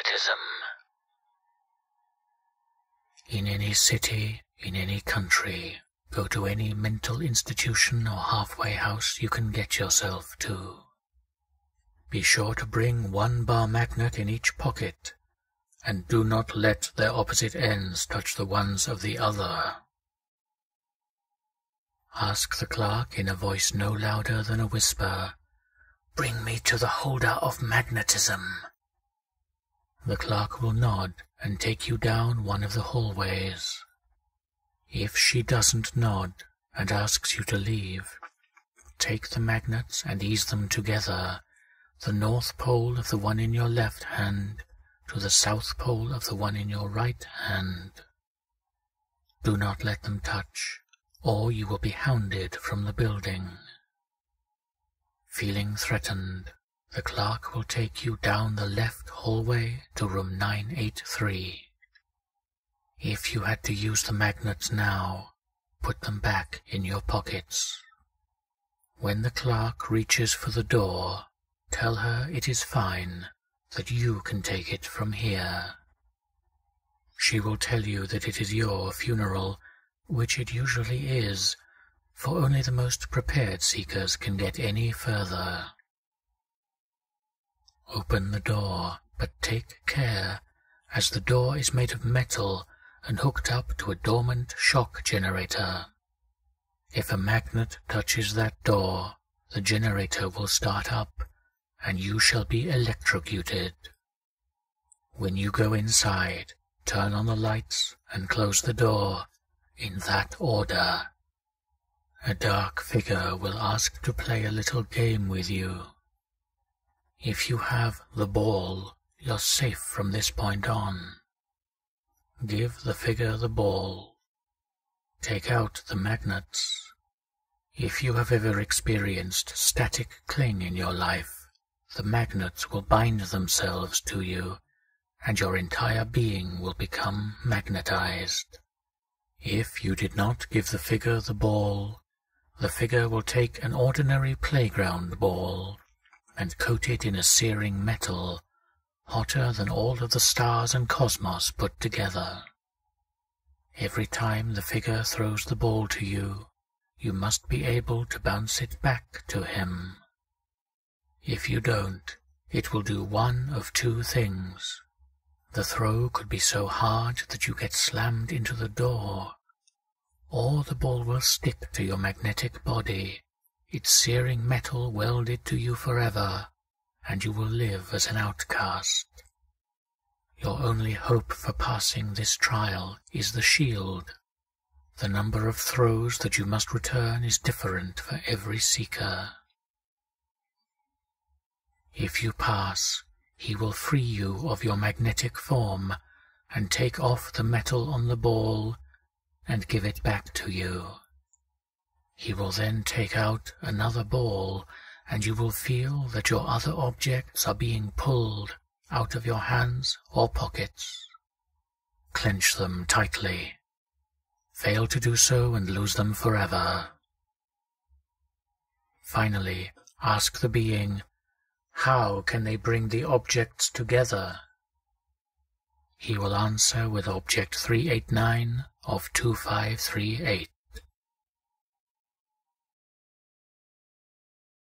magnetism. In any city, in any country, go to any mental institution or halfway house you can get yourself to. Be sure to bring one bar magnet in each pocket, and do not let their opposite ends touch the ones of the other. Ask the clerk in a voice no louder than a whisper, Bring me to the holder of magnetism. The clerk will nod and take you down one of the hallways. If she doesn't nod and asks you to leave, take the magnets and ease them together, the north pole of the one in your left hand to the south pole of the one in your right hand. Do not let them touch, or you will be hounded from the building. Feeling threatened, the clerk will take you down the left hallway to room 983. If you had to use the magnets now, put them back in your pockets. When the clerk reaches for the door, tell her it is fine, that you can take it from here. She will tell you that it is your funeral, which it usually is, for only the most prepared seekers can get any further. Open the door, but take care, as the door is made of metal and hooked up to a dormant shock generator. If a magnet touches that door, the generator will start up and you shall be electrocuted. When you go inside, turn on the lights and close the door in that order. A dark figure will ask to play a little game with you. If you have the ball, you're safe from this point on. Give the figure the ball. Take out the magnets. If you have ever experienced static cling in your life, the magnets will bind themselves to you and your entire being will become magnetized. If you did not give the figure the ball, the figure will take an ordinary playground ball and coated in a searing metal hotter than all of the stars and cosmos put together. Every time the figure throws the ball to you, you must be able to bounce it back to him. If you don't, it will do one of two things. The throw could be so hard that you get slammed into the door, or the ball will stick to your magnetic body, its searing metal welded to you forever, and you will live as an outcast. Your only hope for passing this trial is the shield. The number of throws that you must return is different for every seeker. If you pass, he will free you of your magnetic form and take off the metal on the ball and give it back to you. He will then take out another ball and you will feel that your other objects are being pulled out of your hands or pockets. Clench them tightly. Fail to do so and lose them forever. Finally, ask the being, how can they bring the objects together? He will answer with object 389 of 2538.